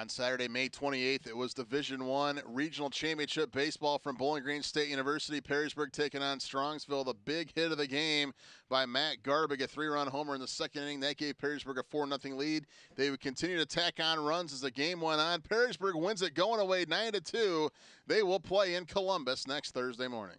On Saturday, May 28th, it was Division One Regional Championship baseball from Bowling Green State University. Perrysburg taking on Strongsville. The big hit of the game by Matt Garbig, a three-run homer in the second inning. That gave Perrysburg a 4-0 lead. They would continue to tack on runs as the game went on. Perrysburg wins it going away 9-2. They will play in Columbus next Thursday morning.